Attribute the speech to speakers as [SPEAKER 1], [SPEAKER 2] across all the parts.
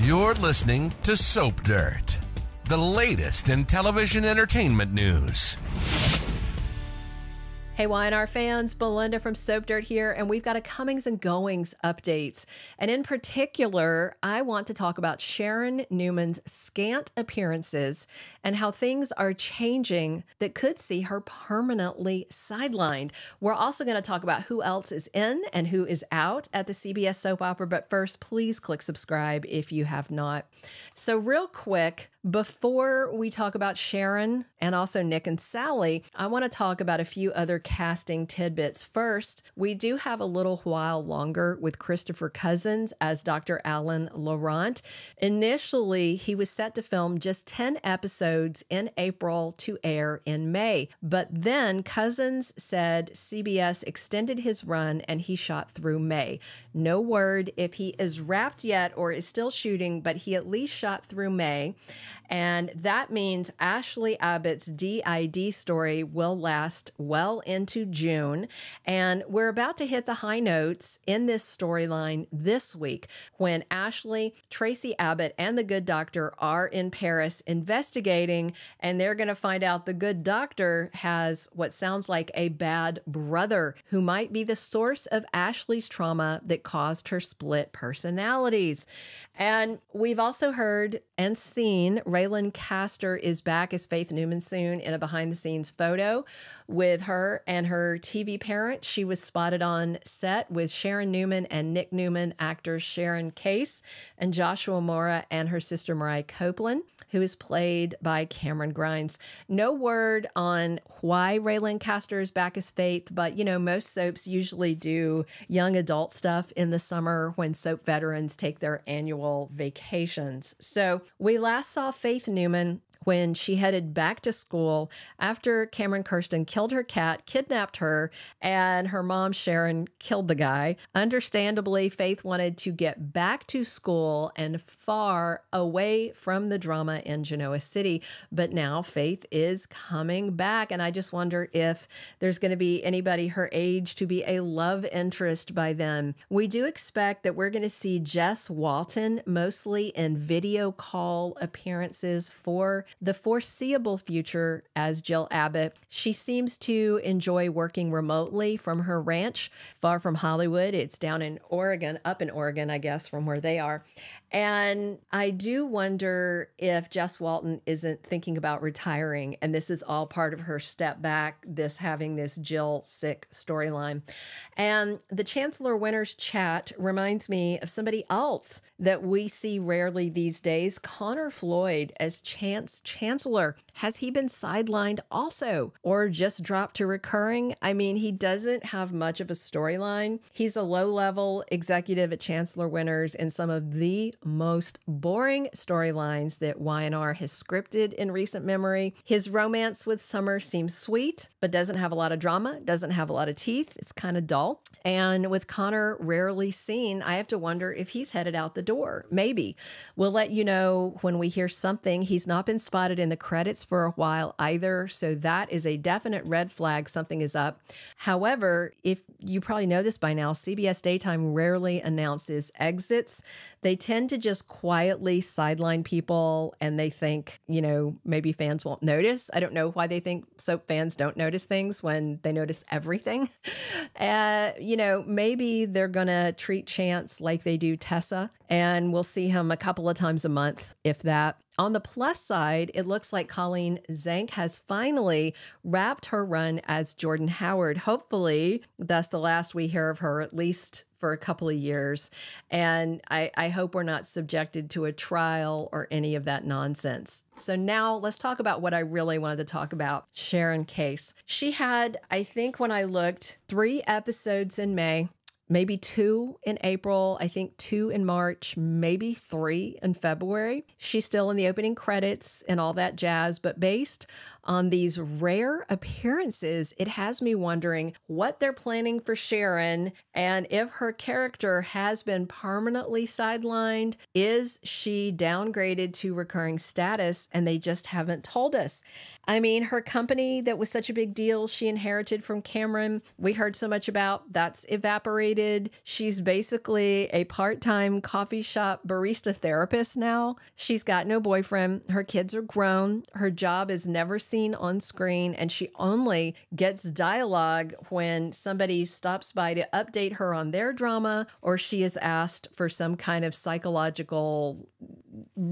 [SPEAKER 1] You're listening to Soap Dirt, the latest in television entertainment news.
[SPEAKER 2] Hey, Y&R fans, Belinda from Soap Dirt here, and we've got a comings and goings updates. And in particular, I want to talk about Sharon Newman's scant appearances and how things are changing that could see her permanently sidelined. We're also going to talk about who else is in and who is out at the CBS soap opera. But first, please click subscribe if you have not. So, real quick, before we talk about Sharon and also Nick and Sally, I want to talk about a few other casting tidbits. First, we do have a little while longer with Christopher Cousins as Dr. Alan Laurent. Initially, he was set to film just 10 episodes in April to air in May, but then Cousins said CBS extended his run and he shot through May. No word if he is wrapped yet or is still shooting, but he at least shot through May. And that means Ashley Abbott's DID story will last well into June. And we're about to hit the high notes in this storyline this week when Ashley, Traci Abbott, and the good doctor are in Paris investigating, and they're going to find out the good doctor has what sounds like a bad brother who might be the source of Ashley's trauma that caused her split personalities. And we've also heard and seen Reylynn Caster is back as Faith Newman soon in a behind the scenes photo with her and her TV parent. She was spotted on set with Sharon Newman and Nick Newman, actors Sharon Case and Joshua Morrow, and her sister Mariah Copeland, who is played by Camryn Grimes. No word on why Reylynn Caster is back as Faith, but you know, most soaps usually do young adult stuff in the summer when soap veterans take their annual vacations. So we last saw Faith Newman when she headed back to school after Cameron Kirsten killed her cat, kidnapped her, and her mom, Sharon, killed the guy. Understandably, Faith wanted to get back to school and far away from the drama in Genoa City. But now Faith is coming back. And I just wonder if there's going to be anybody her age to be a love interest by then. We do expect that we're going to see Jess Walton mostly in video call appearances for the foreseeable future as Jill Abbott. She seems to enjoy working remotely from her ranch far from Hollywood. It's down in Oregon, up in Oregon, I guess, from where they are. And I do wonder if Jess Walton isn't thinking about retiring, and this is all part of her step back, this having this Jill sick storyline. And the Chancellor Winters chat reminds me of somebody else that we see rarely these days Conner Floyd as Chance Chancellor. Has he been sidelined also, or just dropped to recurring? I mean, he doesn't have much of a storyline. He's a low level executive at Chancellor Winters in some of the most boring storylines that Y&R has scripted in recent memory. His romance with Summer seems sweet, but doesn't have a lot of drama, doesn't have a lot of teeth. It's kind of dull. And with Conner rarely seen, I have to wonder if he's headed out the door. Maybe. We'll let you know when we hear something. He's not been spotted in the credits for a while either. So that is a definite red flag. Something is up. However, if you probably know this by now, CBS Daytime rarely announces exits. They tend to just quietly sideline people and they think, you know, maybe fans won't notice. I don't know why they think soap fans don't notice things when they notice everything. Uh, you know, maybe they're going to treat Chance like they do Tessa and we'll see him a couple of times a month, if that. On the plus side, it looks like Colleen Zenk has finally wrapped her run as Jordan Howard. Hopefully, that's the last we hear of her, at least for a couple of years. And I, I, hope we're not subjected to a trial or any of that nonsense. So now let's talk about what I really wanted to talk about Sharon Case. She had, I think, when I looked, three episodes in May maybe two in April, I think two in March, maybe three in February. She's still in the opening credits and all that jazz, but based on these rare appearances, it has me wondering what they're planning for Sharon and if her character has been permanently sidelined. Is she downgraded to recurring status and they just haven't told us? I mean, her company that was such a big deal she inherited from Cameron, we heard so much about, that's evaporated. She's basically a part time coffee shop barista therapist now. She's got no boyfriend. Her kids are grown. Her job is never seen on screen, and she only gets dialogue when somebody stops by to update her on their drama or she is asked for some kind of psychological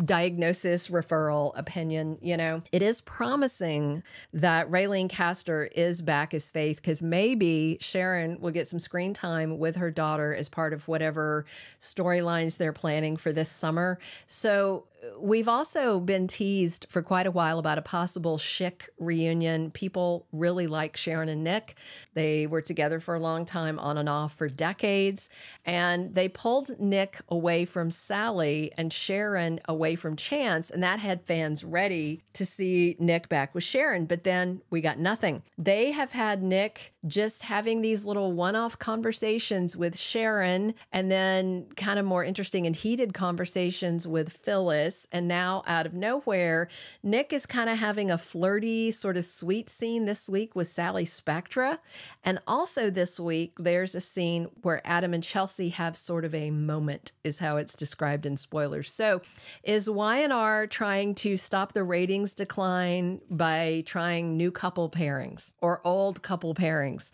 [SPEAKER 2] diagnosis, referral, opinion. You know, it is promising that Reylynn Caster is back as Faith because maybe Sharon will get some screen time with her daughter as part of whatever storylines they're planning for this summer. So we've also been teased for quite a while about a possible Shick reunion. People really like Sharon and Nick. They were together for a long time, on and off for decades. And they pulled Nick away from Sally and Sharon away from Chance. And that had fans ready to see Nick back with Sharon. But then we got nothing. They have had Nick just having these little one off conversations with Sharon and then kind of more interesting and heated conversations with Phyllis this. And now, out of nowhere, Nick is kind of having a flirty, sort of sweet scene this week with Sally Spectra. And also this week, there's a scene where Adam and Chelsea have sort of a moment, is how it's described in spoilers. So, is Y&R trying to stop the ratings decline by trying new couple pairings or old couple pairings?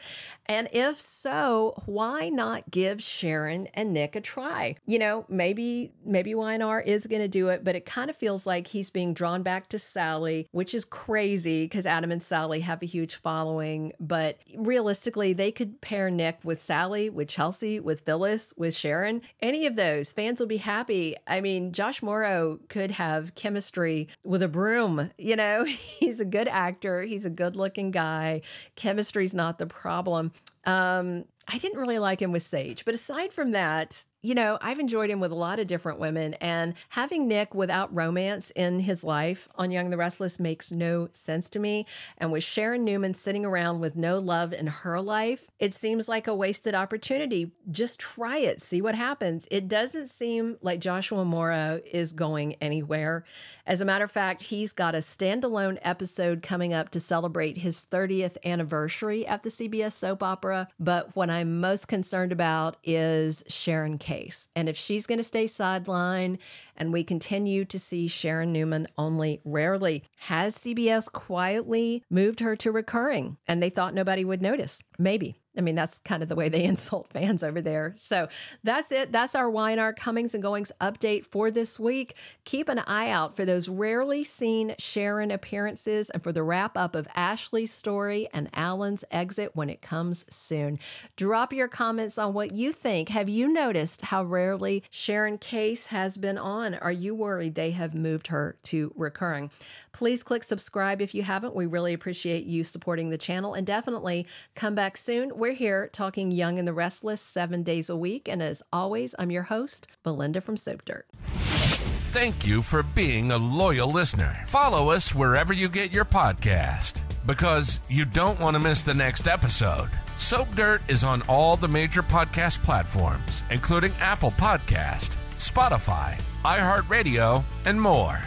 [SPEAKER 2] And if so, why not give Sharon and Nick a try? You know, maybe maybe Y&R is going to do it, but it kind of feels like he's being drawn back to Sally, which is crazy because Adam and Sally have a huge following. But realistically, they could pair Nick with Sally, with Chelsea, with Phyllis, with Sharon. Any of those fans will be happy. I mean, Josh Morrow could have chemistry with a broom. You know, he's a good actor, he's a good looking guy. Chemistry's not the problem. Um, I didn't really like him with Sage, but aside from that, you know, I've enjoyed him with a lot of different women, and having Nick without romance in his life on Young the Restless makes no sense to me. And with Sharon Newman sitting around with no love in her life, it seems like a wasted opportunity. Just try it, see what happens. It doesn't seem like Joshua Morrow is going anywhere. As a matter of fact, he's got a standalone episode coming up to celebrate his 30th anniversary at the CBS soap opera. But what I'm most concerned about is Sharon case. And if she's going to stay sidelined and we continue to see Sharon Newman only rarely, has CBS quietly moved her to recurring and they thought nobody would notice? Maybe. I mean, that's kind of the way they insult fans over there. So that's it. That's our Y&R Comings and Goings update for this week. Keep an eye out for those rarely seen Sharon appearances and for the wrap up of Ashley's story and Alan's exit when it comes soon. Drop your comments on what you think. Have you noticed how rarely Sharon Case has been on? Are you worried they have moved her to recurring? Please click subscribe if you haven't. We really appreciate you supporting the channel and definitely come back soon. We're here talking Young and the Restless seven days a week. And as always, I'm your host, Belinda from Soap Dirt.
[SPEAKER 1] Thank you for being a loyal listener. Follow us wherever you get your podcast because you don't want to miss the next episode. Soap Dirt is on all the major podcast platforms, including Apple Podcast, Spotify, iHeartRadio, and more.